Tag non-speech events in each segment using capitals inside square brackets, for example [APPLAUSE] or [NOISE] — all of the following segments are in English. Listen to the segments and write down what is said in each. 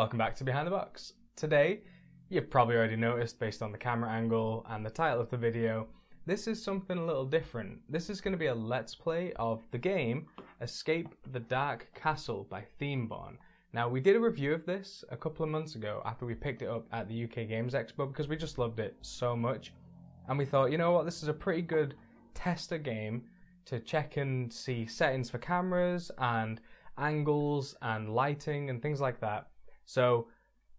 Welcome back to Behind the Box. Today, you've probably already noticed based on the camera angle and the title of the video, this is something a little different. This is going to be a let's play of the game Escape the Dark Castle by Themeborne. Now, we did a review of this a couple of months ago after we picked it up at the UK Games Expo because we just loved it so much. And we thought, you know what, this is a pretty good tester game to check and see settings for cameras and angles and lighting and things like that. So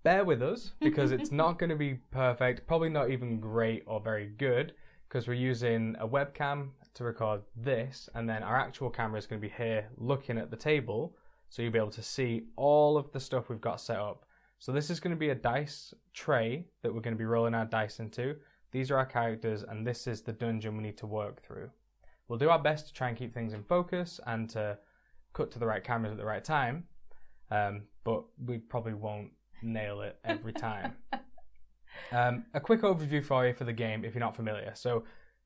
bear with us [LAUGHS] because it's not going to be perfect, probably not even great or very good because we're using a webcam to record this and then our actual camera is going to be here looking at the table so you'll be able to see all of the stuff we've got set up. So this is going to be a dice tray that we're going to be rolling our dice into. These are our characters and this is the dungeon we need to work through. We'll do our best to try and keep things in focus and to cut to the right cameras at the right time, um, but we probably won't nail it every time. [LAUGHS] um, a quick overview for you for the game if you're not familiar. So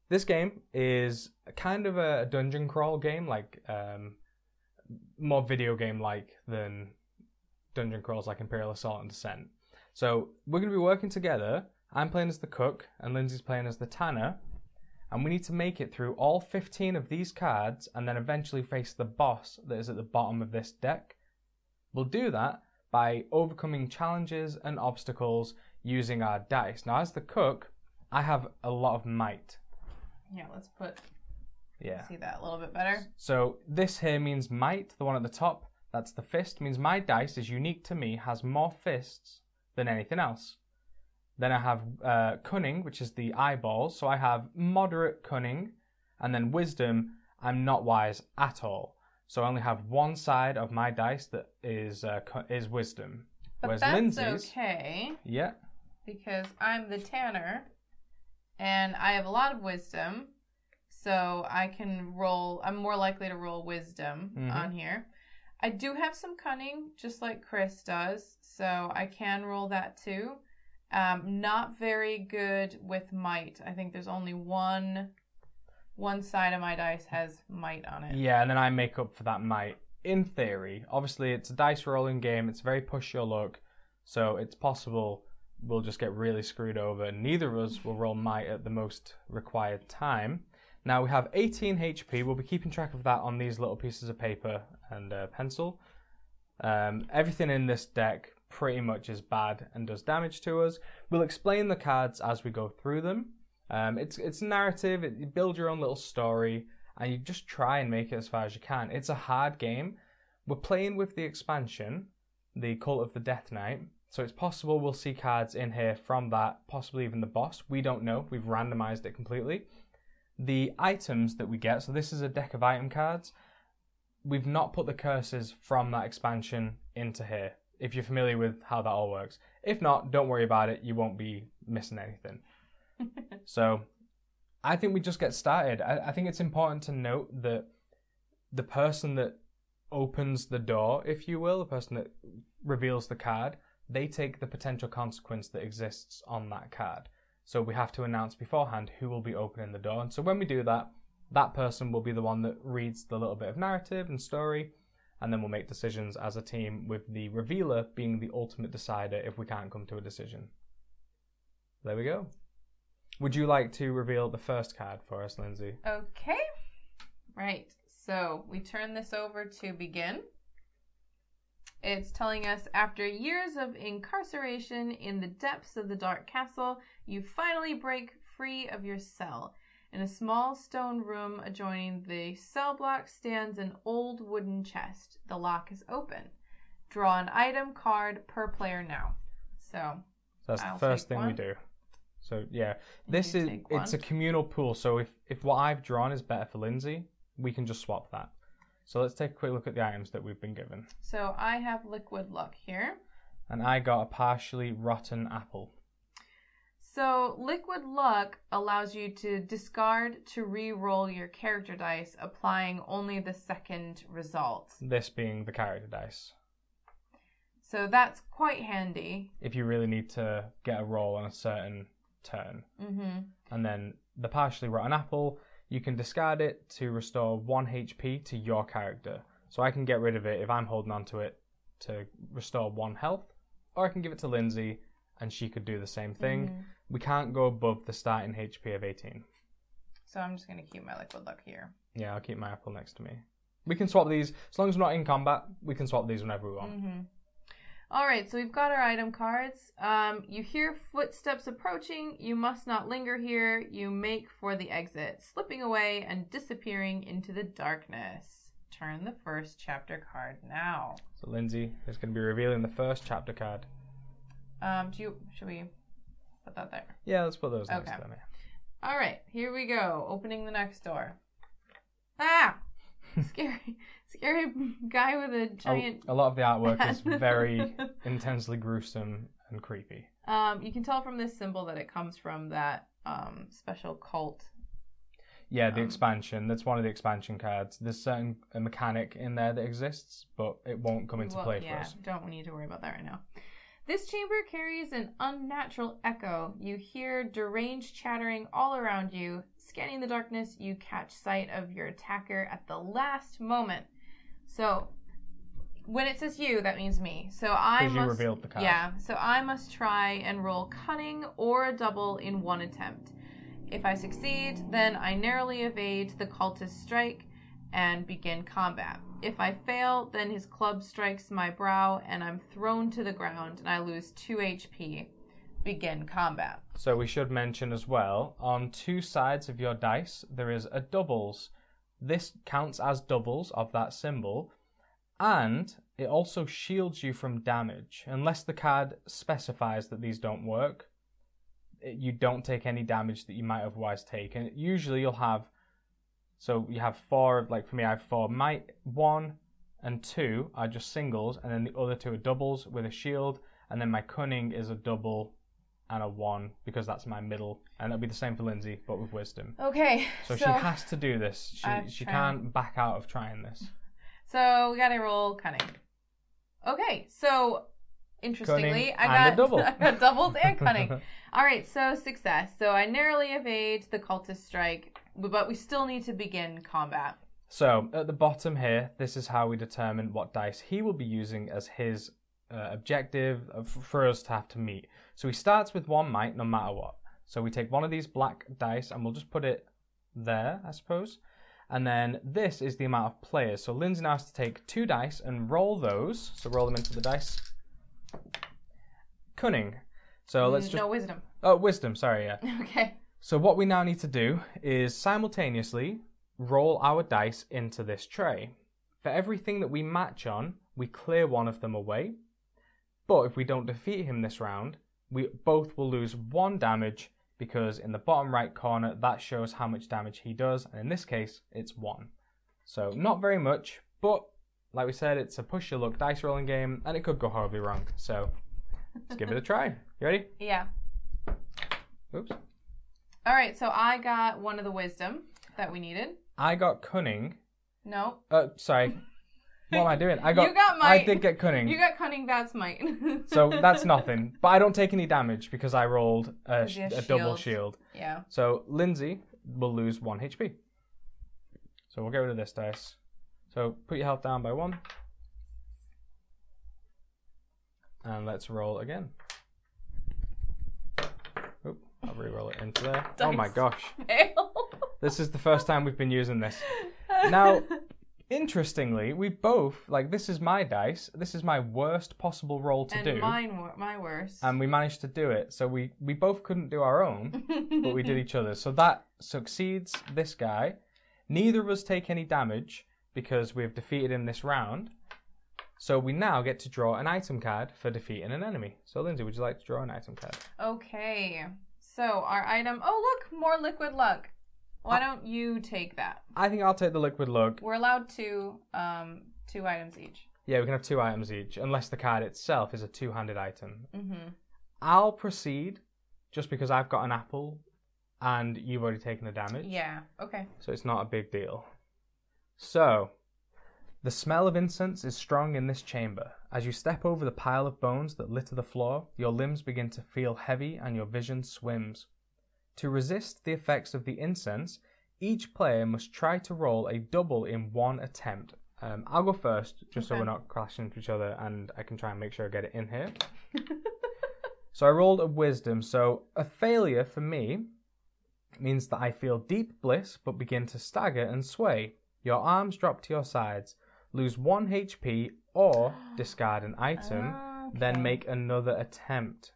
this game is kind of a dungeon crawl game, like um, more video game like than dungeon crawls like Imperial Assault and Descent. So we're going to be working together. I'm playing as the cook, and Lindsay's playing as the tanner. And we need to make it through all 15 of these cards and then eventually face the boss that is at the bottom of this deck. We'll do that by overcoming challenges and obstacles using our dice. Now, as the cook, I have a lot of might. Yeah, let's put Yeah. see that a little bit better. So this here means might, the one at the top, that's the fist, means my dice is unique to me, has more fists than anything else. Then I have uh, cunning, which is the eyeballs, so I have moderate cunning, and then wisdom, I'm not wise at all. So I only have one side of my dice that is uh, is wisdom. But Whereas that's Lindsay's, okay yeah, because I'm the tanner and I have a lot of wisdom. So I can roll I'm more likely to roll wisdom Mhm. on here. I do have some cunning, just like Chris does, so I can roll that too. Um, not very good with might. I think there's only one one side of my dice has might on it. Yeah, and then I make up for that might. In theory, obviously it's a dice rolling game. It's very push your luck, so it's possible we'll just get really screwed over. Neither of us will roll might at the most required time. Now we have 18 HP. We'll be keeping track of that on these little pieces of paper and uh, pencil. Um, everything in this deck pretty much is bad and does damage to us. We'll explain the cards as we go through them. Um, it's it's narrative. It, you build your own little story, and you just try and make it as far as you can. It's a hard game. We're playing with the expansion, the Cult of the Death Knight. So it's possible we'll see cards in here from that, possibly even the boss. We don't know. We've randomized it completely. The items that we get. So this is a deck of item cards. We've not put the curses from that expansion into here. If you're familiar with how that all works. If not, don't worry about it. You won't be missing anything. So I think we just get started. I, I think it's important to note that the person that opens the door, if you will, the person that reveals the card, they take the potential consequence that exists on that card. So we have to announce beforehand who will be opening the door. And so when we do that, that person will be the one that reads the little bit of narrative and story, and then we'll make decisions as a team with the revealer being the ultimate decider if we can't come to a decision. There we go. Would you like to reveal the first card for us, Lindsay? Okay. Right. So we turn this over to begin. It's telling us after years of incarceration in the depths of the dark castle, you finally break free of your cell. In a small stone room adjoining the cell block stands an old wooden chest. The lock is open. Draw an item card per player now. So, That's I'll the first thing we do. So yeah, this is it's a communal pool. So if if what I've drawn is better for Lindsay, we can just swap that. So let's take a quick look at the items that we've been given. so I have liquid luck here. And I got a partially rotten apple. So, liquid luck allows you to discard to re-roll your character dice, applying only the second result. This being the character dice. So that's quite handy. If you really need to get a roll on a certain turn. Mm-hmm. And then the partially rotten apple, you can discard it to restore 1 HP to your character. So I can get rid of it if I'm holding on to it to restore 1 health, or I can give it to Lindsay and she could do the same thing. Mhm. We can't go above the starting HP of 18. So I'm just gonna keep my liquid luck here. Yeah, I'll keep my apple next to me. We can swap these as long as we're not in combat. We can swap these whenever we want. Mm-hmm. All right, so we've got our item cards. Um, you hear footsteps approaching. You must not linger here. You make for the exit, slipping away and disappearing into the darkness. Turn the first chapter card now. So Lindsay is going to be revealing the first chapter card. Um, do you should we put that there? Yeah, let's put those next Okay. to them. All right, here we go. Opening the next door. Ah, [LAUGHS] scary, scary guy with a A, giant. a lot of the artwork is very [LAUGHS] intensely gruesome and creepy. Um, you can tell from this symbol that it comes from that um special cult. Yeah, the Um, expansion. That's one of the expansion cards. There's certain a mechanic in there that exists, but it won't come into Well, play for yeah, us. don't need to worry about that right now. This chamber carries an unnatural echo. You hear deranged chattering all around you. Scanning the darkness, you catch sight of your attacker at the last moment. So, when it says you, that means me. So I must. revealed the card. Yeah, so I must try and roll cunning or a double in one attempt. If I succeed, then I narrowly evade the cultist strike and begin combat. If I fail, then his club strikes my brow and I'm thrown to the ground and I lose 2 HP. Begin combat. So we should mention as well, on two sides of your dice, there is a doubles. This counts as doubles of that symbol, and it also shields you from damage. Unless the card specifies that these don't work, you don't take any damage that you might otherwise take. And usually you'll have, so you have four, like for me, I have four. My one and two are just singles, and then the other two are doubles with a shield, and then my cunning is a double and a one because that's my middle, and it'll be the same for Lindsay, but with wisdom. Okay, So, she has to do this. She I've she tried. can't back out of trying this. So we gotta roll cunning. Okay, so interestingly, Cunning I got [LAUGHS] double. I got doubles and cunning. [LAUGHS] All right, so success. So I narrowly evade the cultist strike, but we still need to begin combat. So at the bottom here, this is how we determine what dice he will be using as his uh, objective for us to have to meet. So he starts with one might no matter what. So we take one of these black dice and we'll just put it there, I suppose. And then this is the amount of players. So Lindsay now has to take two dice and roll those. So roll them into the dice. Cunning. So let's Mm, just no wisdom. oh wisdom. Sorry, yeah. [LAUGHS] Okay. So what we now need to do is simultaneously roll our dice into this tray. For everything that we match on, we clear one of them away. But if we don't defeat him this round, we both will lose one damage because in the bottom right corner that shows how much damage he does, and in this case it's one. So not very much, but like we said, it's a push your luck dice rolling game, and it could go horribly wrong. So let's give it a try. You ready? Yeah. Oops. All right, so I got one of the wisdom that we needed. I got cunning. No. Uh, sorry. What am I doing? I got. You got I might. did get cunning. You got cunning, that's might. [LAUGHS] so that's nothing. But I don't take any damage because I rolled a, sh- a double shield. shield. yeah. So Lindsay will lose one HP. So we'll get rid of this dice. So put your health down by one. And let's roll again. Oop, I'll re-roll it into there. Oh my gosh. Fail. This is the first time we've been using this. [LAUGHS] Now, interestingly, we both like this is my dice. This is my worst possible roll to and do, mine, my worst. and we managed to do it. So we we both couldn't do our own, but we did [LAUGHS] each other. So that succeeds this guy. Neither of us take any damage because we've defeated him this round. So we now get to draw an item card for defeating an enemy. So Lindsay, would you like to draw an item card? Okay. So our item. Oh, look, more liquid luck. Why don't you take that? I think I'll take the liquid luck. We're allowed two, um, two items each. Yeah, we can have two items each, unless the card itself is a two-handed item. Mm-hmm. I'll proceed just because I've got an apple and you've already taken the damage. Yeah. Okay. So it's not a big deal. So, the smell of incense is strong in this chamber. As you step over the pile of bones that litter the floor, your limbs begin to feel heavy and your vision swims. To resist the effects of the incense, each player must try to roll a double in one attempt. Um, I'll go first, just so we're not crashing into each other, and I can try and make sure I get it in here. [LAUGHS] So I rolled a wisdom. So a failure for me means that I feel deep bliss but begin to stagger and sway. Your arms drop to your sides, lose one HP, or discard an item, then make another attempt.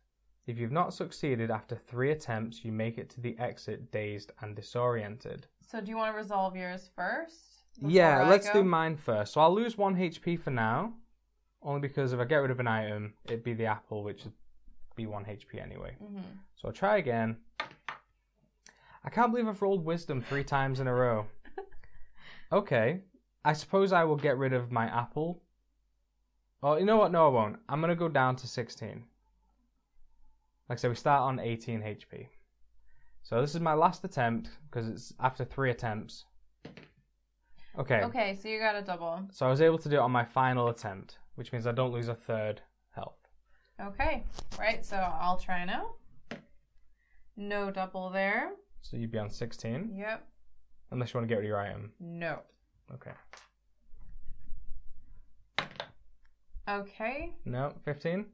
If you've not succeeded after three attempts, you make it to the exit dazed and disoriented. So do you want to resolve yours first? Yeah, I let's go? do mine first. So I'll lose one HP for now, only because if I get rid of an item, it'd be the apple, which would be one HP anyway. Mhm. So I'll try again. I can't believe I've rolled wisdom three times in a row. [LAUGHS] Okay, I suppose I will get rid of my apple. Oh, you know what? No, I won't. I'm gonna go down to 16. Like I said, we start on 18 HP. So this is my last attempt because it's after three attempts. Okay. Okay, so you got a double. So I was able to do it on my final attempt, which means I don't lose a third health. Okay, right. So I'll try now. No double there. So you'd be on 16, Yep. unless you want to get rid of your item. No. Okay. Okay. No, 15?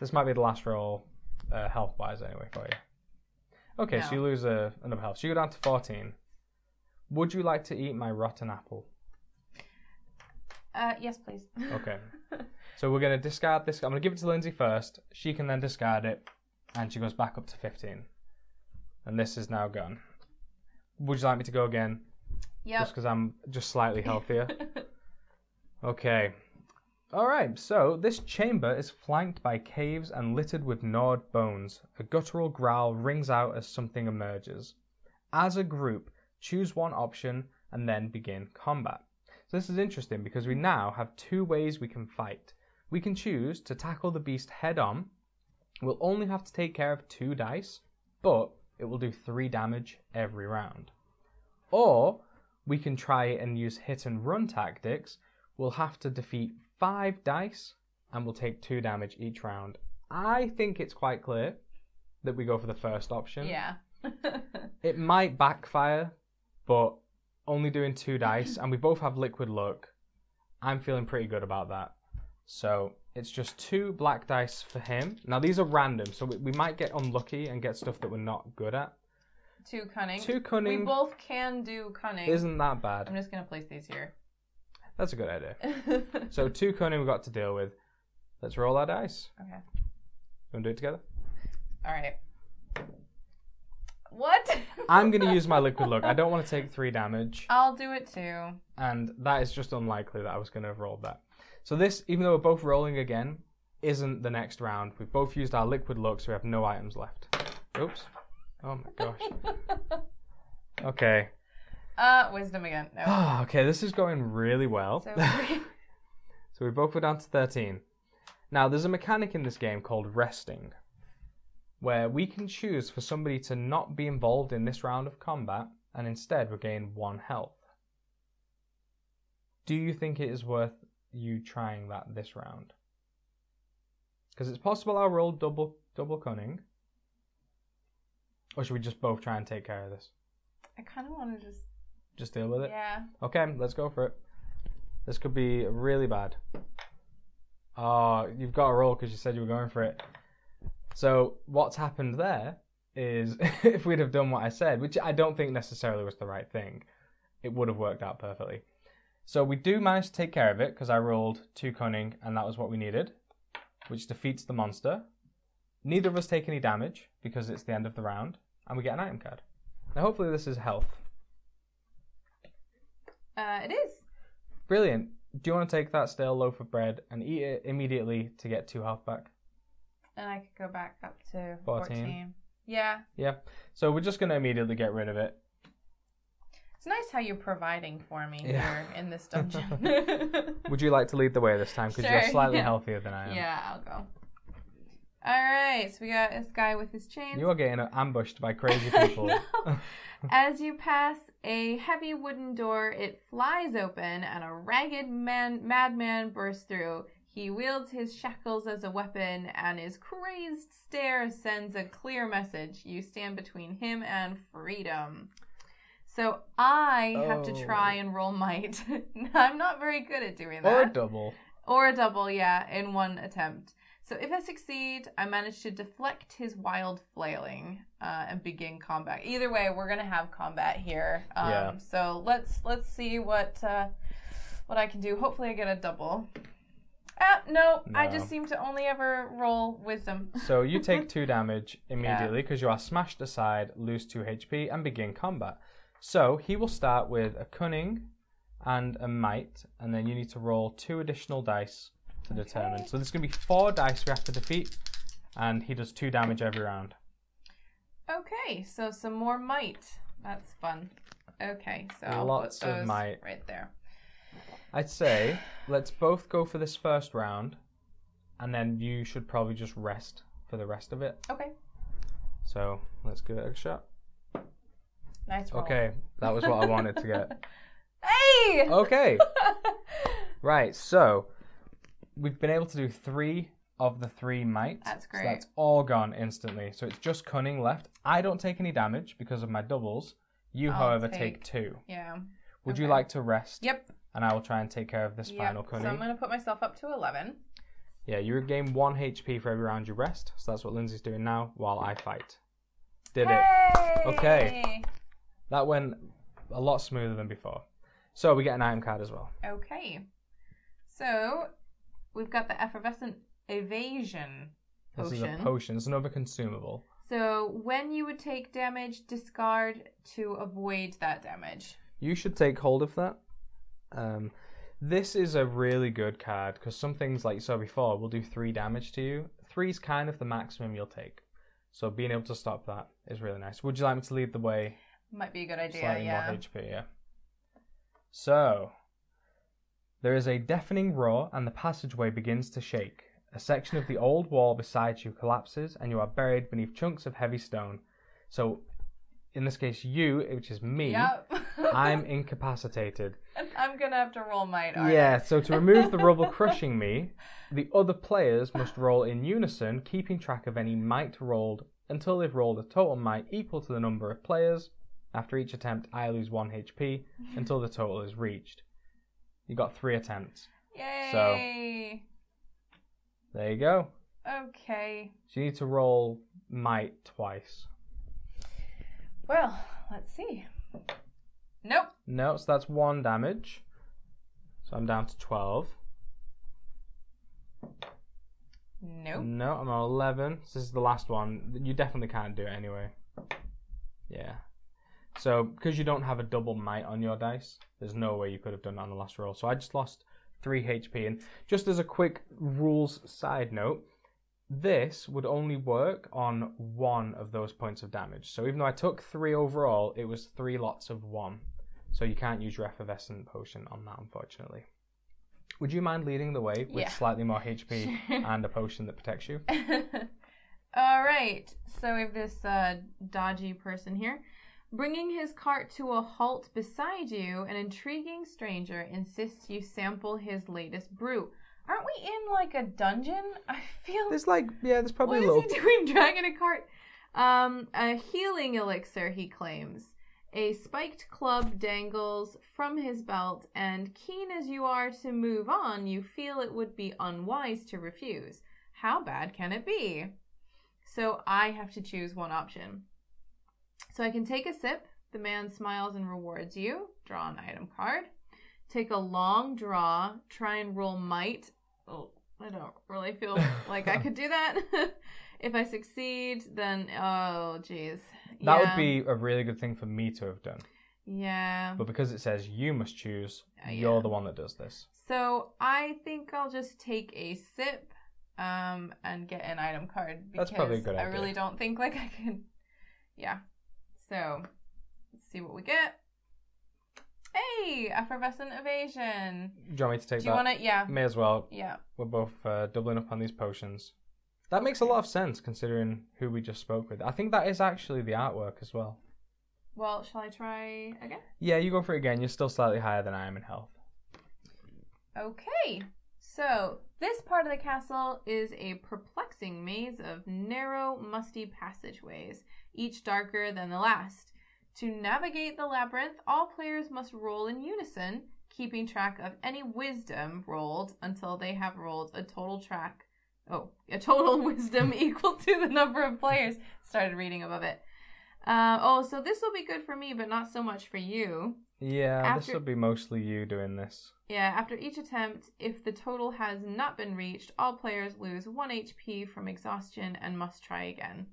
This might be the last roll, uh, health wise, anyway, for you. Okay, so No. you lose a, another health. So you go down to 14. Would you like to eat my rotten apple? Uh, yes, please. Okay. [LAUGHS] So we're going to discard this. I'm going to give it to Lindsay first. She can then discard it, and she goes back up to 15. And this is now gone. Would you like me to go again? yep. Just because I'm just slightly healthier. [LAUGHS] Okay. Alright, so this chamber is flanked by caves and littered with gnawed bones. A guttural growl rings out as something emerges. As a group, choose one option and then begin combat. So this is interesting because we now have two ways we can fight. We can choose to tackle the beast head on. We'll only have to take care of two dice, but it will do three damage every round. Or we can try and use hit and run tactics. We'll have to defeat five dice and we'll take two damage each round. I think it's quite clear that we go for the first option. yeah. [LAUGHS] It might backfire, but only doing two dice, and we both have liquid luck. I'm feeling pretty good about that. So it's just two black dice for him. Now these are random, so we, we might get unlucky and get stuff that we're not good at. Two cunning. Two We both can do cunning. isn't that bad. I'm just gonna place these here. That's a good idea. [LAUGHS] So two cunning we've got to deal with. Let's roll our dice. okay. Want to do it together? All right. What? [LAUGHS] I'm going to use my liquid luck. I don't want to take three damage, I'll do it too. and that is just unlikely that I was going to have rolled that. So this, even though we're both rolling again, isn't the next round. We've both used our liquid luck, so we have no items left. Oops. Oh my gosh. [LAUGHS] Okay. Uh, wisdom again. No. [SIGHS] okay, this is going really well. So [LAUGHS] [LAUGHS] So we both go down to 13. Now, there's a mechanic in this game called resting, where we can choose for somebody to not be involved in this round of combat and instead regain one health. Do you think it is worth you trying that this round? Because it's possible I'll roll double double cunning. Or should we just both try and take care of this? I kind of want to just. Just deal with it? Yeah. Okay, let's go for it. This could be really bad. Oh, you've got to roll because you said you were going for it. So what's happened there is [LAUGHS] if we'd have done what I said, which I don't think necessarily was the right thing, it would have worked out perfectly. So we do manage to take care of it because I rolled two cunning and that was what we needed, which defeats the monster. Neither of us take any damage because it's the end of the round, and we get an item card. Now hopefully this is health. Uh, it is. Brilliant. Do you want to take that stale loaf of bread and eat it immediately to get two health back? And I could go back up to 14. 14. Yeah. Yeah. So we're just going to immediately get rid of it. It's nice how you're providing for me Yeah. here in this [LAUGHS] dungeon. [LAUGHS] Would you like to lead the way this time? Because you're slightly yeah. [LAUGHS] healthier than I am. yeah, I'll go. All right, so we got this guy with his chains. You are getting ambushed by crazy [LAUGHS] people. [LAUGHS] As you pass a heavy wooden door, it flies open and a ragged man, madman bursts through. He wields his shackles as a weapon, and his crazed stare sends a clear message. You stand between him and freedom. So I have to Oh. try and roll might. [LAUGHS] I'm not very good at doing that. Or a double. Or a double, yeah, in one attempt. So if I succeed, I manage to deflect his wild flailing uh, and begin combat. Either way, we're gonna have combat here. Um, Yeah. So let's let's see what uh, what I can do. Hopefully, I get a double. Ah, no, I just seem to only ever roll wisdom. [LAUGHS] So you take two [LAUGHS] damage immediately because you are smashed aside, lose two HP, and begin combat. So he will start with a cunning and a might, and then you need to roll two additional dice to determine. So there's going to be four dice we have to defeat, and he does two damage every round. Okay, so some more might. That's fun. Okay, so I'll Lots put of might. right there. I'd say let's both go for this first round, and then you should probably just rest for the rest of it. Okay, So let's give it a shot. nice roll. Okay, that was what I wanted to get. [LAUGHS] Hey! Okay. [LAUGHS] Right, so we've been able to do three of the three might. That's So great. that's all gone instantly. So it's just cunning left. I don't take any damage because of my doubles. You, I'll however, take- take two. yeah. Would you like to rest? Yep. And I will try and take care of this Yep. final So. I'm gonna put myself up to eleven. Yeah, you regain one HP for every round you rest. So that's what Lindsay's doing now while I fight. Did it. Okay. That went a lot smoother than before. So we get an item card as well. Okay. So we've got the effervescent evasion This is a potion. potion. It's another consumable. so when you would take damage, discard to avoid that damage. You should take hold of that. Um, this is a really good card because some things, like you saw before, will do three damage to you. Three is kind of the maximum you'll take. So being able to stop that is really nice. Would you like me to lead the way? Might be a good idea. Slightly yeah. more HP, yeah. So, there is a deafening roar and the passageway begins to shake. A section of the old wall beside you collapses and you are buried beneath chunks of heavy stone. So, in this case, you, which is me, Yep. [LAUGHS] I'm incapacitated. I'm gonna have to roll might. aren't Yeah, so to remove the rubble [LAUGHS] crushing me, the other players must roll in unison, keeping track of any might rolled until they've rolled a total might equal to the number of players. After each attempt, I lose 1 HP [LAUGHS] until the total is reached. You got three attempts. Yay. So there you go. Okay. So you need to roll might twice. Well, let's see. Nope. No, so that's one damage. So I'm down to 12. Nope. No, I'm on 11. So this is the last one. You definitely can't do it anyway. Yeah. So, because you don't have a double might on your dice, there's no way you could have done that on the last roll. So I just lost 3 HP. And just as a quick rules side note, this would only work on one of those points of damage. So even though I took 3 overall, it was 3 lots of 1. So you can't use your effervescent potion on that, unfortunately. Would you mind leading the way with Yeah. slightly more HP [LAUGHS] and a potion that protects you? [LAUGHS] All right. So we have this uh, dodgy person here. Bringing his cart to a halt beside you, an intriguing stranger insists you sample his latest brew. Aren't we in like a dungeon? [LAUGHS] I feel. There's like, yeah, there's probably What a is little. he doing [LAUGHS] dragging a cart? Um, a healing elixir, he claims. A spiked club dangles from his belt, and keen as you are to move on, you feel it would be unwise to refuse. How bad can it be? So I have to choose one option. So I can take a sip. The man smiles and rewards you. Draw an item card. Take a long draw. Try and roll might. Oh, I don't really feel [LAUGHS] like I could do that. [LAUGHS] if I succeed, then oh, jeez. That Yeah. would be a really good thing for me to have done. Yeah. But because it says you must choose, Uh, you're the one that does this. So I think I'll just take a sip, um, and get an item card because That's probably a good I really don't think like I can. Yeah. So let's see what we get. Hey, effervescent evasion. Do you want me to take Do you want to? Yeah. May as well. Yeah. We're both uh, doubling up on these potions. That makes a lot of sense considering who we just spoke with. I think that is actually the artwork as well. Well, shall I try again? Yeah, you go for it again. You're still slightly higher than I am in health. Okay. So, this part of the castle is a perplexing maze of narrow, musty passageways, each darker than the last. To navigate the labyrinth, all players must roll in unison, keeping track of any wisdom rolled until they have rolled a total track. Oh, a total [LAUGHS] wisdom [LAUGHS] equal to the number of players. Started reading above it. Uh, oh, so this will be good for me, but not so much for you. Yeah, this will be mostly you doing this. Yeah, after each attempt, if the total has not been reached, all players lose 1 HP from exhaustion and must try again.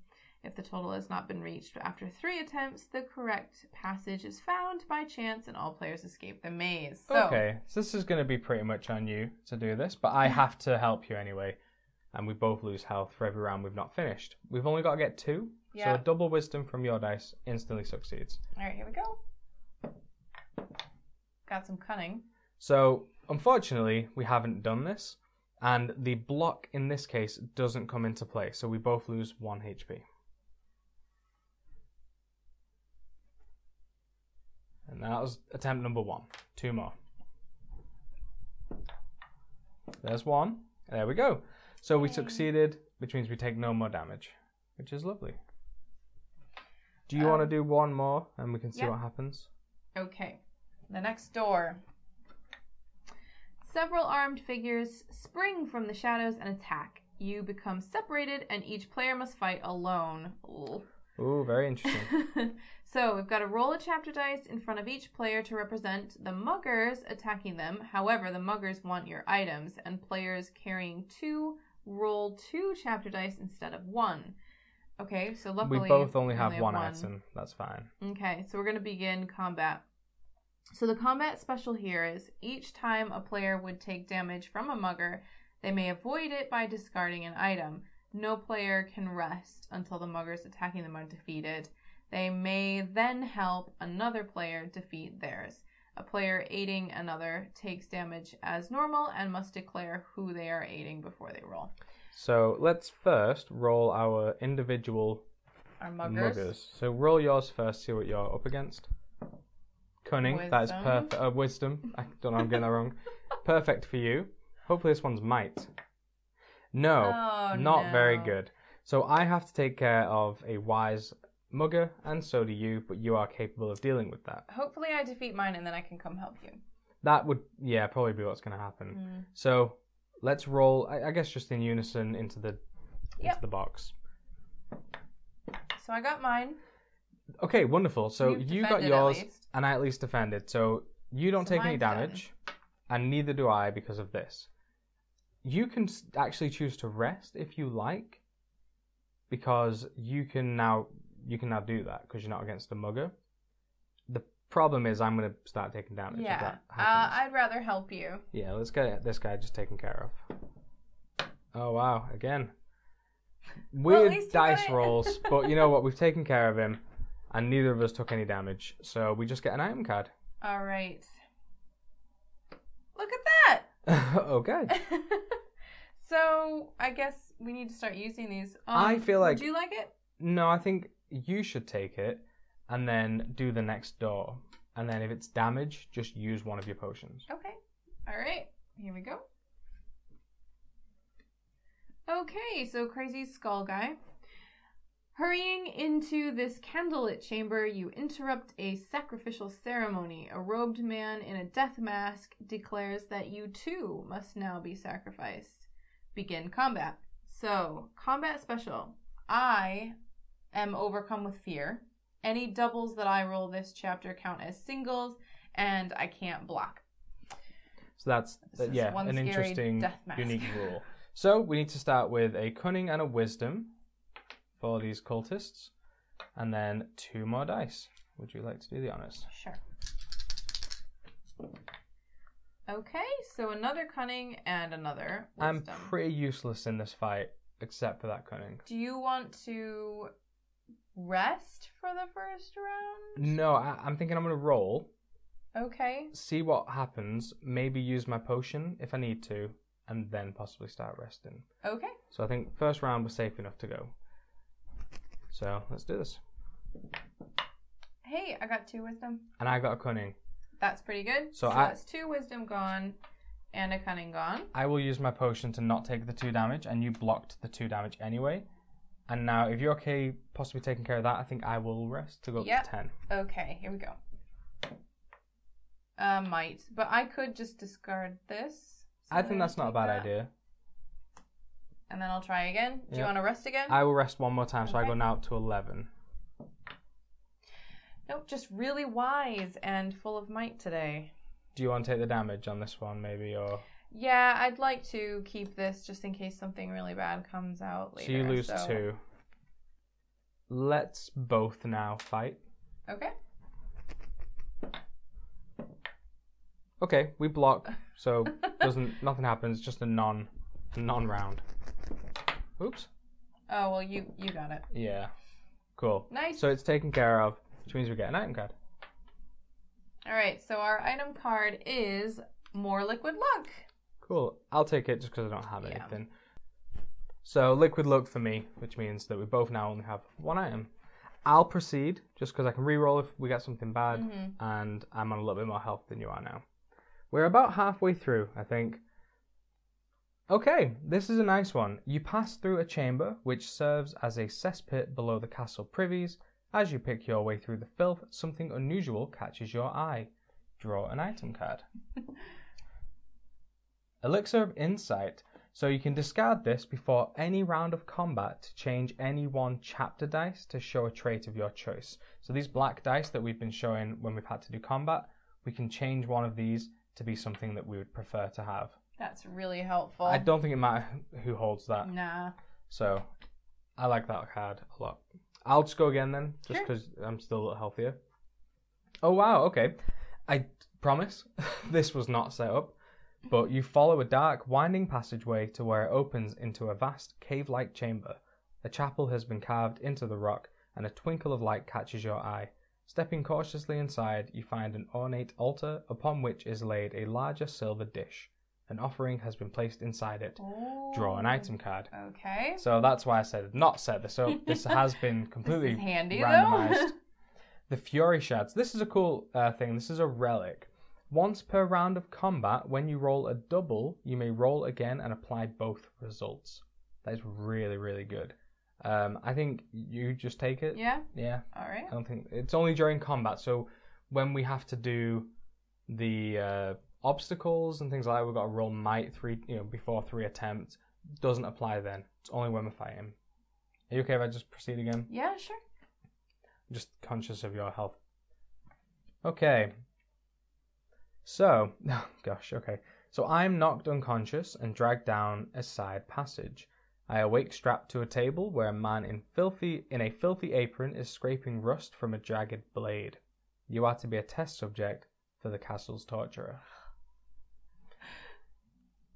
If the total has not been reached after three attempts, the correct passage is found by chance and all players escape the maze. So, Okay, so this is going to be pretty much on you to do this, but I have to help you anyway. And we both lose health for every round we've not finished. We've only got to get two, Yeah. so a double wisdom from your dice instantly succeeds. all right, here we go. Got some cunning. So, unfortunately, we haven't done this, and the block in this case doesn't come into play, so we both lose 1 HP. And that was attempt number one. Two more. There's one. There we go. So we succeeded, which means we take no more damage, which is lovely. Do you Um, want to do one more and we can see what happens? Okay, the next door. Several armed figures spring from the shadows and attack. You become separated, and each player must fight alone. Ugh. Ooh, very interesting. [LAUGHS] so we've got to roll a chapter dice in front of each player to represent the muggers attacking them. However, the muggers want your items, and players carrying two roll two chapter dice instead of one. Okay, so luckily we both only have one item. That's fine. Okay, so we're going to begin combat. So the combat special here is each time a player would take damage from a mugger, they may avoid it by discarding an item. No player can rest until the muggers attacking them are defeated. They may then help another player defeat theirs. A player aiding another takes damage as normal and must declare who they are aiding before they roll. So let's first roll our individual Our muggers. muggers. So roll yours first, see what you're up against. Cunning, that is perfect. Uh, wisdom, I don't know, I'm getting that wrong. [LAUGHS] Perfect for you. Hopefully, this one's might. No, Oh, not very good. So I have to take care of a wise mugger, and so do you, but you are capable of dealing with that. Hopefully, I defeat mine and then I can come help you. That would, yeah, probably be what's going to happen. Mm. So let's roll. I, I guess just in unison into the into Yep. the box. So I got mine. Okay, wonderful. So You've you got defended at yours, least. and I at least defended. So you don't So take any mine's done. damage, and neither do I because of this. You can s- actually choose to rest if you like, because you can now you can now do that because you're not against the mugger. The problem is I'm going to start taking damage. if Yeah. that Uh, happens. I'd rather help you. Yeah, let's get this guy just taken care of. Oh wow, again. At Weird least you got dice it. rolls, but you know what? We've taken care of him, and neither of us took any damage, so we just get an item card. All right. Look at that. [LAUGHS] okay. [LAUGHS] so I guess we need to start using these. Um, I feel like- Do you like it? No, I think you should take it, and then do the next door, and then if it's damage, just use one of your potions. Okay. All right. Here we go. Okay, so crazy skull guy. Hurrying into this candlelit chamber, you interrupt a sacrificial ceremony. A robed man in a death mask declares that you too must now be sacrificed. Begin combat. So, combat special. I am overcome with fear. Any doubles that I roll this chapter count as singles, and I can't block. So that's uh, yeah, an interesting, unique rule. [LAUGHS] So we need to start with a cunning and a wisdom for these cultists, and then two more dice. Would you like to do the honors? Sure. Okay, so another cunning and another I'm pretty useless in this fight, except for that cunning. Do you want to rest for the first round? No, I, I'm thinking I'm gonna roll, Okay. see what happens, maybe use my potion if I need to, and then possibly start resting. Okay. So I think first round was safe enough to go. So let's do this. Hey, I got two wisdom. And I got a cunning. That's pretty good. So So, I- that's two wisdom gone and a cunning gone. I will use my potion to not take the two damage, and you blocked the two damage anyway. And now, if you're okay, possibly taking care of that, I think I will rest to go up Yep. to ten. Okay, here we go. Uh, might, but I could just discard this. So I think that's not a bad that, idea. And then I'll try again. Do you want to rest again? I will rest one more time, so I Okay. go now up to eleven. Nope, just really wise and full of might today. Do you want to take the damage on this one, maybe, or Yeah, I'd like to keep this just in case something really bad comes out later. so you lose so- two? Let's both now fight. Okay. Okay, we block, so [LAUGHS] doesn't nothing happens. Just a non, non round. Oops. Oh well, you you got it. Yeah. Cool. Nice. So it's taken care of, which means we get an item card. All right, so our item card is more liquid luck. Cool. I'll take it just because I don't have Yeah. anything. So liquid luck for me, which means that we both now only have one item. I'll proceed just because I can re-roll if we get something bad, Mhm. and I'm on a little bit more health than you are now. We're about halfway through, I think. Okay, this is a nice one. You pass through a chamber which serves as a cesspit below the castle privies. As you pick your way through the filth, something unusual catches your eye. Draw an item card. [LAUGHS] Elixir of Insight. So you can discard this before any round of combat to change any one chapter dice to show a trait of your choice. So these black dice that we've been showing when we've had to do combat, we can change one of these to be something that we would prefer to have. That's really helpful. I don't think it matters who holds that. Nah. So I like that card a lot. I'll just go again then, just Sure. because I'm still a little healthier. Oh wow, okay. I promise [LAUGHS] this was not set up, but you follow a dark, winding passageway to where it opens into a vast cave-like chamber. A chapel has been carved into the rock, and a twinkle of light catches your eye. Stepping cautiously inside, you find an ornate altar upon which is laid a larger silver dish. An offering has been placed inside it. Draw an item card. Okay. So that's why I said not set this up. This has [LAUGHS] been completely handy randomized. [LAUGHS] the Fury Shards. This is a cool uh, thing. This is a relic. Once per round of combat, when you roll a double, you may roll again and apply both results. That is really, really good. Um, I think you just take it. yeah. Yeah. All right. I don't think it's only during combat. So when we have to do the uh, obstacles and things like that, we've got to roll might three, you know, before three attempts. Doesn't apply then. It's only when we're fighting. Are you okay if I just proceed again? Yeah. Sure. I'm just conscious of your health. Okay. So, [LAUGHS] oh gosh, okay. So I'm knocked unconscious and dragged down a side passage. I awake strapped to a table where a man in filthy in a filthy apron is scraping rust from a jagged blade. You are to be a test subject for the castle's torturer.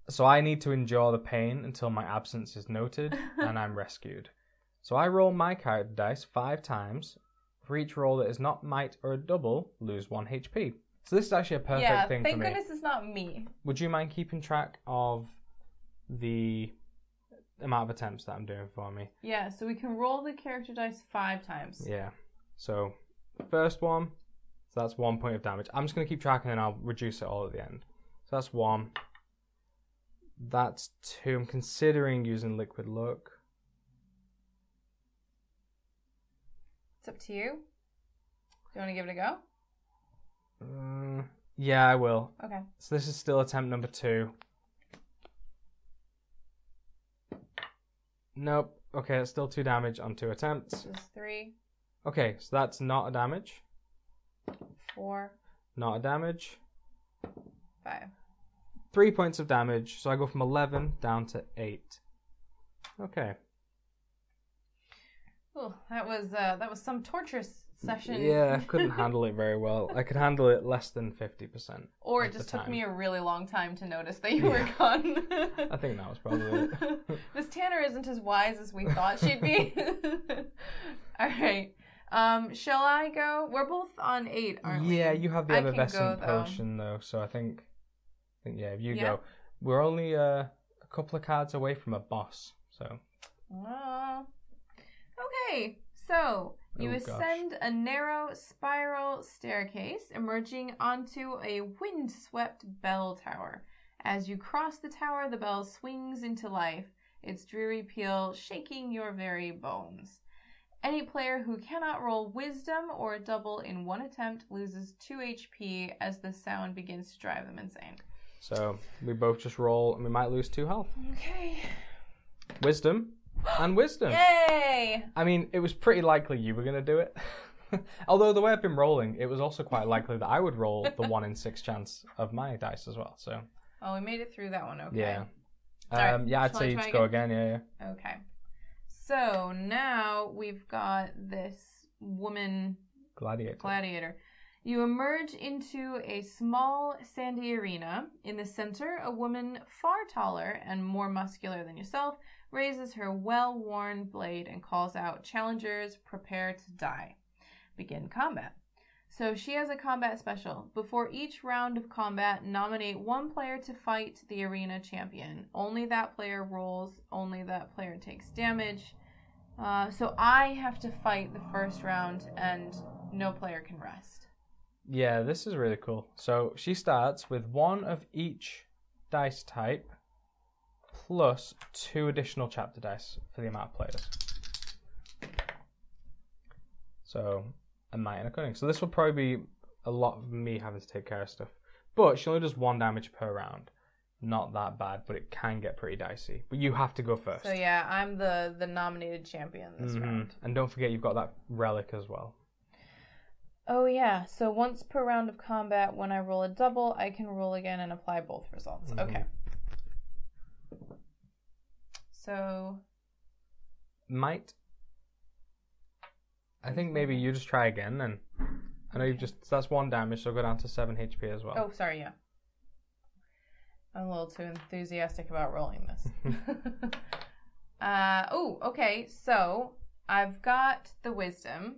So I need to endure the pain until my absence is noted [LAUGHS] and I'm rescued. So I roll my character dice five times. For each roll that is not might or a double, lose one HP. So this is actually a perfect yeah. thing Thank for me. goodness it's not me. Would you mind keeping track of the amount of attempts that I'm doing for me? Yeah. So we can roll the character dice five times. Yeah. So first one, so that's one point of damage. I'm just gonna keep track and then I'll reduce it all at the end. So that's one. That's two. I'm considering using liquid luck. It's up to you. Do you want to give it a go? Uh, yeah, I will. Okay. So this is still attempt number two. Nope. Okay, it's still two damage on two attempts. This is three, Okay, so that's not a damage. four, Not a damage. five. Three points of damage. So I go from 11 down to 8. Okay. Oh, that was uh, that was some torturous session. Yeah, I [LAUGHS] couldn't handle it very well. I could handle it less than 50%. Or it just took me a really long time to notice that you were gone. [LAUGHS] [LAUGHS] I think that was probably it. Miss Tanner isn't as wise as we thought she'd be. All right. Um, shall I go? We're both on eight, aren't we? yeah, you have the I go, though. potion though, so I think, think yeah, if you Yeah. go, we're only uh, a couple of cards away from a boss, so Oh. Okay, so you Oh, gosh. ascend a narrow spiral staircase, emerging onto a windswept bell tower. As you cross the tower, the bell swings into life, its dreary peal shaking your very bones. Any player who cannot roll wisdom or a double in one attempt loses 2 HP as the sound begins to drive them insane. So we both just roll and we might lose two health. Okay. Wisdom and wisdom. Yay! I mean, it was pretty likely you were going to do it. [LAUGHS] Although the way I've been rolling, it was also quite likely that I would roll the one in six chance of my dice as well. So Oh, we made it through that one. Okay. yeah, um, yeah, I'd say you just go again. Yeah, yeah. Okay. So now we've got this woman Gladiator. gladiator. You emerge into a small sandy arena. In the center, a woman far taller and more muscular than yourself raises her well worn blade and calls out, Challengers, prepare to die. Begin combat. So she has a combat special. Before each round of combat, nominate one player to fight the arena champion. Only that player rolls, only that player takes damage. Uh, so I have to fight the first round, and no player can rest. Yeah, this is really cool. So she starts with one of each dice type plus two additional chapter dice for the amount of players. So a might and a cunning. So this will probably be a lot of me having to take care of stuff. But she only does one damage per round. Not that bad, but it can get pretty dicey. But you have to go first. So yeah, I'm the the nominated champion this Mhm. round. And don't forget you've got that relic as well. Oh yeah, so once per round of combat, when I roll a double, I can roll again and apply both results. Mhm. Okay. So Might. I think maybe you just try again then. I know you've just that's one damage, so go down to seven HP as well. oh sorry, yeah. I'm a little too enthusiastic about rolling this. [LAUGHS] [LAUGHS] uh oh, okay, so I've got the wisdom.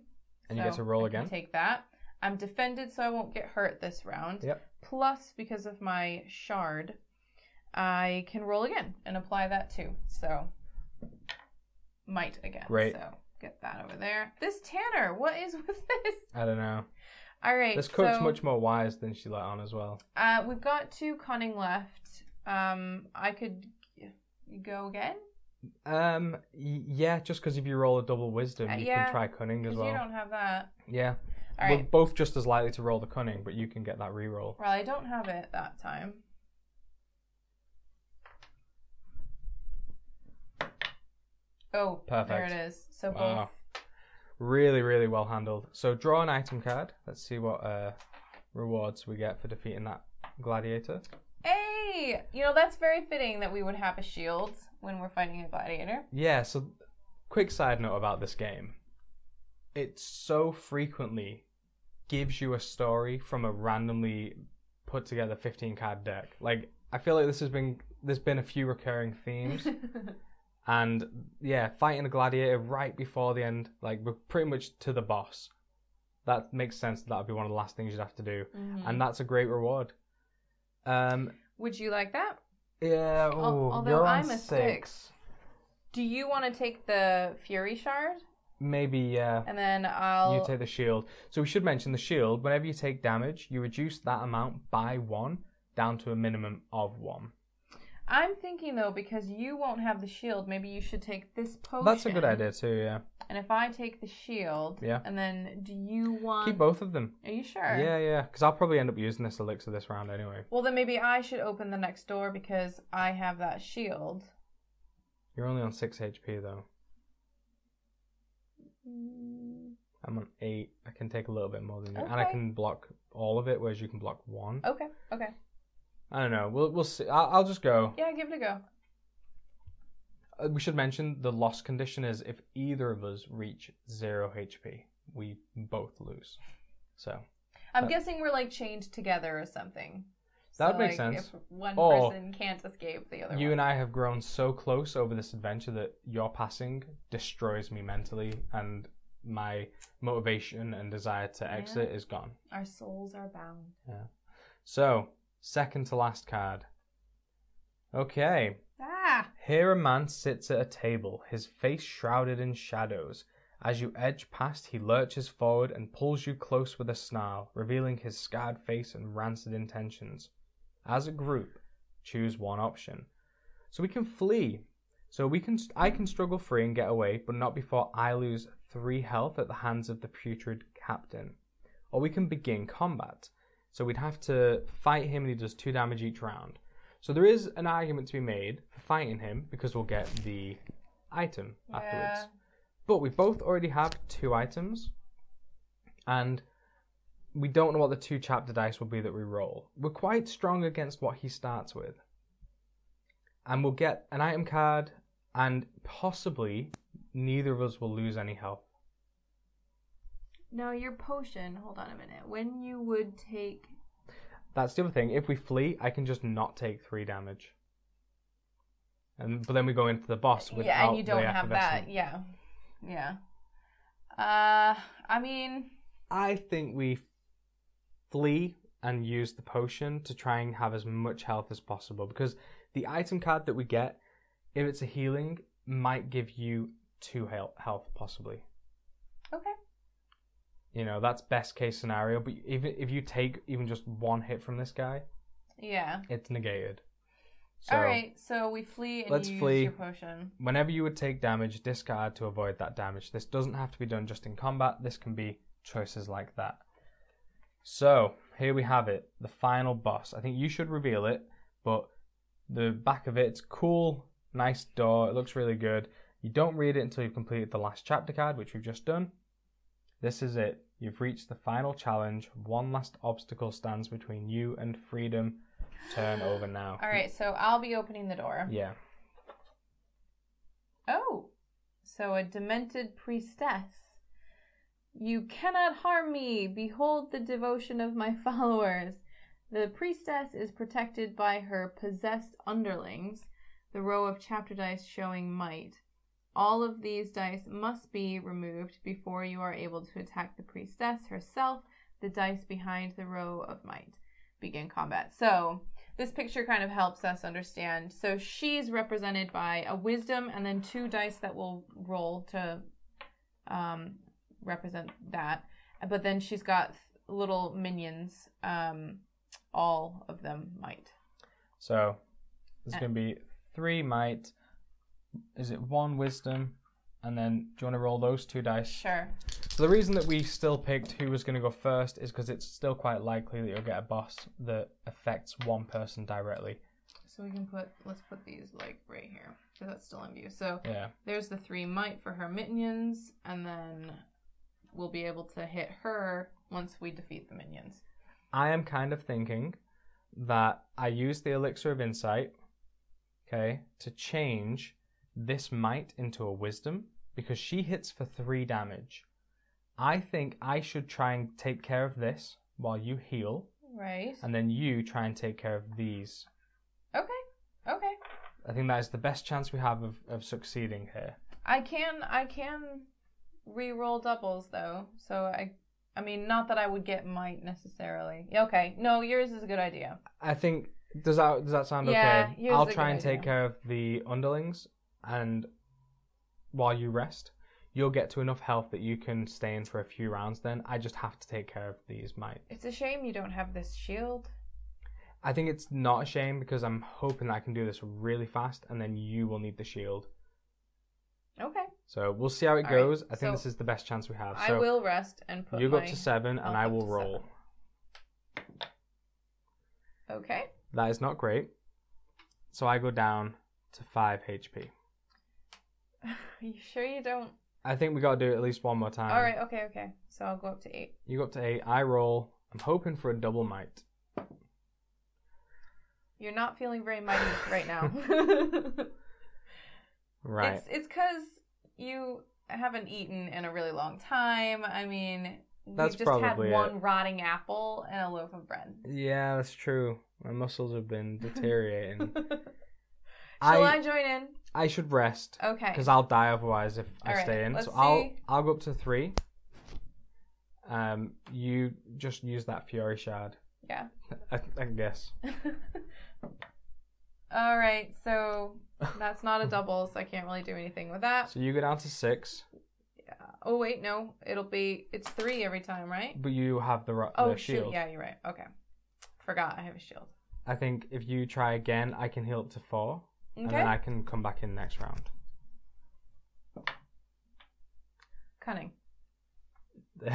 And you get to roll I again? Take that. I'm defended, so I won't get hurt this round. Yep. Plus, because of my shard, I can roll again and apply that too. So, might again. Great. So, get that over there. This Tanner, what is [LAUGHS] with this? I don't know. All right. This cook's so, much more wise than she let on as well. Uh, we've got two cunning left. Um, I could go again Um, y- yeah, just because if you roll a double wisdom, Uh, you yeah, can try cunning as well. you don't have that. Yeah, All we're right. both just as likely to roll the cunning, but you can get that reroll. Well, I don't have it that time. Oh, there Perfect. it is. So both. Wow. Really, really well handled. So draw an item card. Let's see what uh, rewards we get for defeating that gladiator. Hey, you know that's very fitting that we would have a shield when we're fighting a gladiator. Yeah, so quick side note about this game. It so frequently gives you a story from a randomly put together 15 card deck. Like I feel like this has been there's been a few recurring themes [LAUGHS] and yeah, fighting a gladiator right before the end, like we're pretty much to the boss. That makes sense that would be one of the last things you'd have to do. Mhm. And that's a great reward. Um Would you like that? Yeah, Al- ooh, although you're on I'm a six. Do you want to take the Fury Shard Maybe yeah. and then I'll You take the shield. So we should mention the shield. Whenever you take damage, you reduce that amount by one down to a minimum of one. I'm thinking though because you won't have the shield, maybe you should take this potion. That's a good idea too. Yeah. And if I take the shield, Yeah. and then do you want? Keep both of them. Are you sure? Yeah, yeah. Because I'll probably end up using this elixir this round anyway. Well, then maybe I should open the next door because I have that shield. You're only on six HP though. Mm. I'm on eight. I can take a little bit more than you, and I can block all of it, whereas you can block one. Okay. Okay. I don't know. We'll we'll see. I'll, I'll just go. Yeah, give it a go. Uh, we should mention the loss condition is if either of us reach zero HP, we both lose. So I'm guessing we're like chained together or something. That So, would make like, sense. If one Or person can't escape, the other you one. and I have grown so close over this adventure that your passing destroys me mentally, and my motivation and desire to exit is gone. Our souls are bound. Yeah. So, second to last card. Okay, Here a man sits at a table, his face shrouded in shadows. As you edge past, he lurches forward and pulls you close with a snarl, revealing his scarred face and rancid intentions. As a group, choose one option. So we can flee. So we can, I can struggle free and get away, but not before I lose three health at the hands of the putrid captain. Or we can begin combat. So we'd have to fight him, and he does two damage each round. So there is an argument to be made for fighting him because we'll get the item afterwards. Yeah. But we both already have two items, and we don't know what the two chapter dice will be that we roll. We're quite strong against what he starts with. And we'll get an item card, and possibly neither of us will lose any health. Now your potion. Hold on a minute. When you would take. That's the other thing. If we flee, I can just not take three damage. And but then we go into the boss without yeah, and you don't the have that. Yeah, yeah. Uh, I mean, I think we flee and use the potion to try and have as much health as possible because the item card that we get, if it's a healing, might give you two health, health possibly. okay. You know, that's best case scenario. But even if you take even just one hit from this guy, Yeah. it's negated. So All right. So we flee and let's use flee. your potion. whenever you would take damage, discard to avoid that damage. This doesn't have to be done just in combat. This can be choices like that. So here we have it, the final boss. I think you should reveal it, but the back of it, it's cool, nice door. It looks really good. You don't read it until you've completed the last chapter card, which we've just done. This is it. You've reached the final challenge. One last obstacle stands between you and freedom. Turn over now. All right. So I'll be opening the door. Yeah. Oh, so a demented priestess. You cannot harm me. Behold the devotion of my [LAUGHS] followers. The priestess is protected by her possessed underlings, the row of chapter dice showing might. All of these dice must be removed before you are able to attack the priestess herself, the dice behind the row of might. Begin combat. So, this picture kind of helps us understand. So she's represented by a wisdom and then two dice that will roll to um, represent that. But then she's got little minions. Um, all of them might. So there's going to be three might. Is it one wisdom? And then do you want to roll those two dice? Sure. So the reason that we still picked who was going to go first is because it's still quite likely that you'll get a boss that affects one person directly. So we can put let's put these like right here because that's still in view. So Yeah. there's the three might for her minions, and then we'll be able to hit her once we defeat the minions. I am kind of thinking that I use the elixir of insight, okay, to change this might into a wisdom because she hits for three damage. I think I should try and take care of this while you heal, Right. and then you try and take care of these. Okay. Okay. I think that is the best chance we have of, of succeeding here. I can I can re-roll doubles though. So I I mean not that I would get might necessarily. Okay. No, yours is a good idea. I think does that does that sound Yeah, okay? I'll try and take care of the underlings, and while you rest, you'll get to enough health that you can stay in for a few rounds. Then I just have to take care of these might. It's a shame you don't have this shield. I think it's not a shame because I'm hoping that I can do this really fast, and then you will need the shield. Okay. So we'll see how it All right, goes. I think so this is the best chance we have. I So will rest and put you go my... up to seven, and I will to roll. Okay. That is not great. So I go down to five HP. Are [LAUGHS] you sure you don't? I think we got to do it at least one more time. All right. Okay. Okay. So I'll go up to eight. You go up to eight. I roll. I'm hoping for a double might. You're not feeling very mighty [LAUGHS] right now. [LAUGHS] Right. It's it's because you haven't eaten in a really long time. I mean, That's you've just had one rotting apple and a loaf of bread. Yeah, that's true. My muscles have been deteriorating. Shall I I join in? I should rest Okay. because I'll die otherwise if I All right, stay in. let's So I'll see. I'll go up to three. Um, you just use that fury shard. Yeah. I, I guess. [LAUGHS] All right. So that's not a [LAUGHS] double, so I can't really do anything with that. So you go down to six, Yeah. Oh wait, no. It'll be it's three every time, right? but you have the, ro- Oh the shoot. shield. Yeah, you're right. Okay. Forgot I have a shield. I think if you try again, I can heal up to four. And Okay. then I can come back in next round. Cunning. [LAUGHS]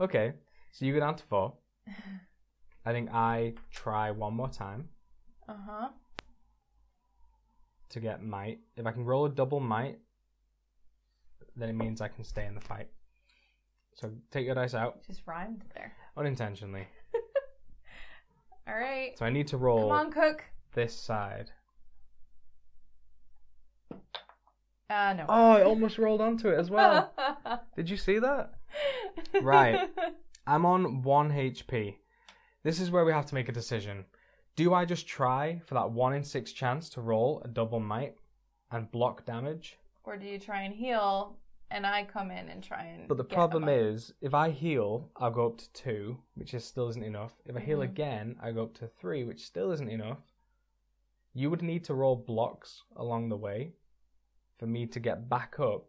okay, so you go down to four. [SIGHS] I think I try one more time Uh huh. to get might. If I can roll a double might, then it means I can stay in the fight. So take your dice out Just rhymed there. unintentionally. [LAUGHS] All right. So I need to roll Come roll on, Cook. this side. Uh, no. Oh, I almost rolled onto it as well. [LAUGHS] Did you see that? Right. I'm on 1 HP. This is where we have to make a decision. Do I just try for that 1 in 6 chance to roll a double might and block damage? or do you try and heal, and I come in and try and. But the get problem above- is, if I heal, I'll go up to 2, which is still isn't enough. If I heal Mhm. again, I go up to 3, which still isn't enough. You would need to roll blocks along the way for me to get back up.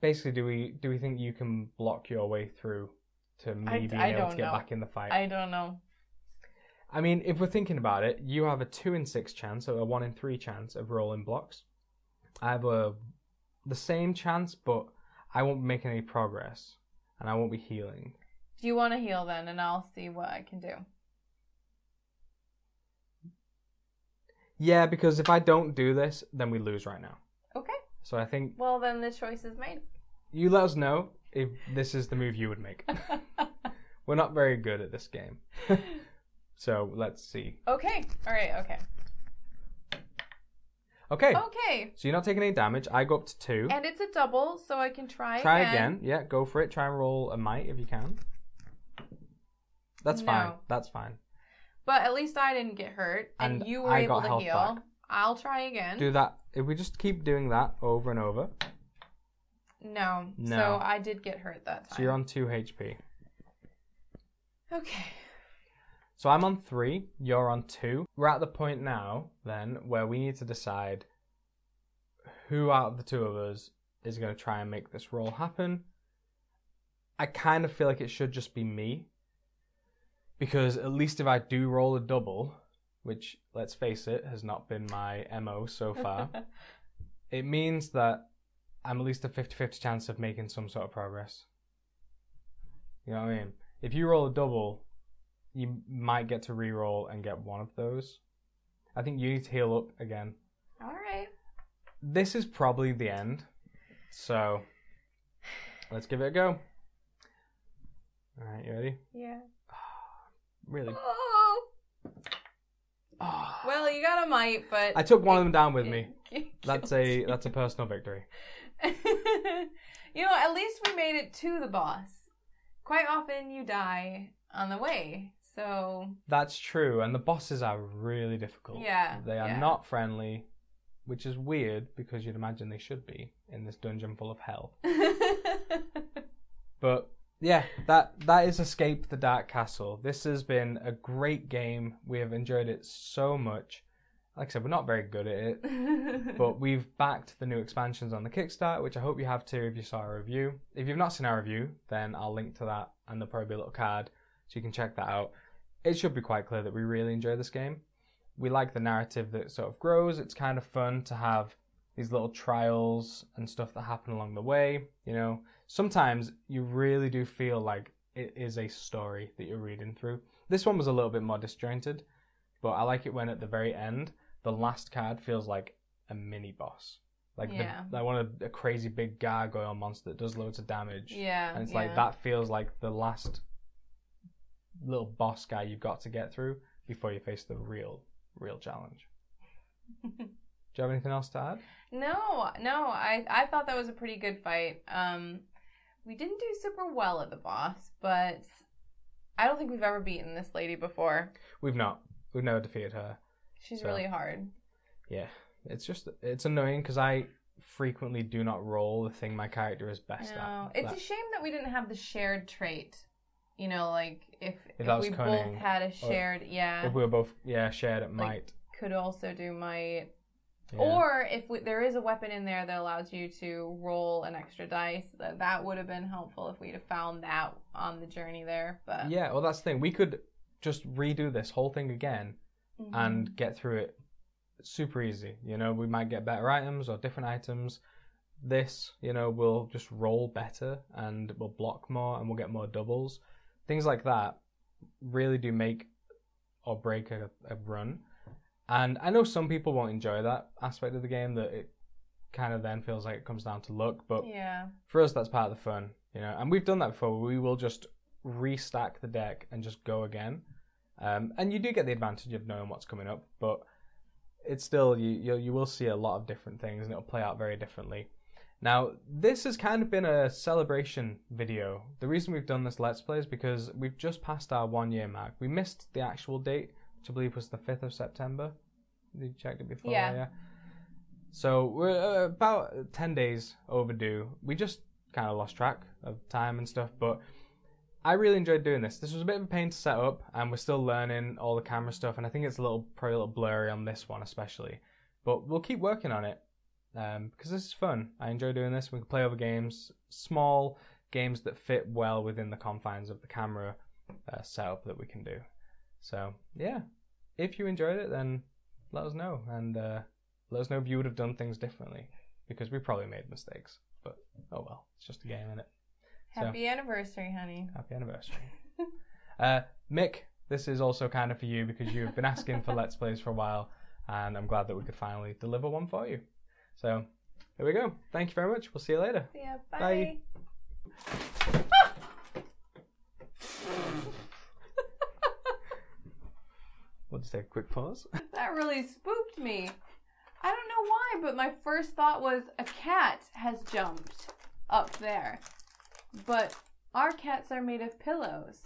Basically, do we do we think you can block your way through to me I- being I able to get know. back in the fight? I don't know. I mean, if we're thinking about it, you have a two in six chance, or a one in three chance of rolling blocks. I have a the same chance, but I won't be making any progress, and I won't be healing. Do you want to heal then, and I'll see what I can do. Yeah, because if I don't do this, then we lose right now. Okay. So I think Well, then the choice is made. you let us know if this is the move you would make. [LAUGHS] we're not very good at this game, [LAUGHS] so let's see. okay. All right. Okay. Okay, Okay. so you're not taking any damage. I go up to two. And it's a double, so I can try. Try again. Yeah, go for it. Try and roll a might if you can. That's fine. No. That's fine. But at least I didn't get hurt, and, And you were I able to heal. back. I'll try again. Do that. If we just keep doing that over and over, No. No. So I did get hurt that time. so you're on two HP. Okay. So I'm on three. You're on two. We're at the point now then where we need to decide who out of the two of us is going to try and make this roll happen. I kind of feel like it should just be me. Because at least if I do roll a double, which let's face it has not been my MO so [LAUGHS] far, it means that I'm at least a 50 50 chance of making some sort of progress. You know what I mean? If you roll a double, you might get to re-roll and get one of those. I think you need to heal up again. All right. This is probably the end, so let's give it a go. All right, you ready? Yeah. Really? Oh. Ah. Well, you got a might, but I took one of them down with me. [LAUGHS] me. That's a that's a personal victory. [LAUGHS] you know, at least we made it to the boss. Quite often you die on the way. So, That's true, and the bosses are really difficult. Yeah, they are yeah. not friendly, which is weird because you'd imagine they should be in this dungeon full of hell. [LAUGHS] But yeah, that that is Escape the Dark Castle. This has been a great game. We have enjoyed it so much. Like I said, we're not very good at it, [LAUGHS] but we've backed the new expansions on the Kickstarter, which I hope you have too if you saw our review. If you've not seen our review, then I'll link to that and there'll probably be a little card so you can check that out. It should be quite clear that we really enjoy this game. We like the narrative that sort of grows. It's kind of fun to have these little trials and stuff that happen along the way. You know, sometimes you really do feel like it is a story that you're reading through. This one was a little bit more disjointed, but I like it when at the very end, the last card feels like a mini boss. Like Yeah. the, like one of a crazy big gargoyle monster that does loads of damage. yeah. And it's yeah. like that feels like the last little boss guy you've got to get through before you face the real, real challenge. [LAUGHS] Do you have anything else to add? No, no, I I thought that was a pretty good fight. Um, we didn't do super well at the boss, but I don't think we've ever beaten this lady before. We've not. We've never defeated her. She's So- really hard. Yeah, it's just it's annoying because I frequently do not roll the thing my character is best No, at. it's That- a shame that we didn't have the shared trait. You know, like if if, was we cunning, both had a shared, yeah, if we were both yeah shared at Like, might. could also do might. Yeah. Or if we, there is a weapon in there that allows you to roll an extra dice, that that would have been helpful if we'd have found that on the journey there. But yeah, well that's the thing. We could just redo this whole thing again, Mm-hmm. and get through it super easy. You know, we might get better items or different items. This, you know, will just roll better and we'll block more and we'll get more doubles. Things like that really do make or break a, a run. And I know some people won't enjoy that aspect of the game that it kind of then feels like it comes down to luck, but yeah. for us that's part of the fun, you know. And we've done that before. We will just restack the deck and just go again. Um, and you do get the advantage of knowing what's coming up, but it's still you, you you will see a lot of different things and it'll play out very differently. Now, this has kind of been a celebration video. The reason we've done this Let's Play is because we've just passed our one year mark. We missed the actual date, which I believe was the 5th of September. You checked it before? Yeah. So we're uh, about 10 days overdue. We just kind of lost track of time and stuff, but I really enjoyed doing this. This was a bit of a pain to set up, and we're still learning all the camera stuff, and I think it's a little probably a little blurry on this one especially. But we'll keep working on it um, because this is fun. I enjoy doing this. We can play over games, small games that fit well within the confines of the camera uh, setup that we can do. So yeah, if you enjoyed it, then let us know, and uh, let us know if you would have done things differently because we probably made mistakes. But oh well, it's just a game, isn't it? So- Happy anniversary, honey. Happy anniversary. [LAUGHS] uh, Mick, this is also kind of for you because you've been asking for Let's Plays for a while, and I'm glad that we could finally deliver one for you. So, there we go. Thank you very much. We'll see you later. Yeah, bye. Bye. We'll just take a quick pause. [LAUGHS] That really spooked me. I don't know why, but my first thought was a cat has jumped up there. But our cats are made of pillows.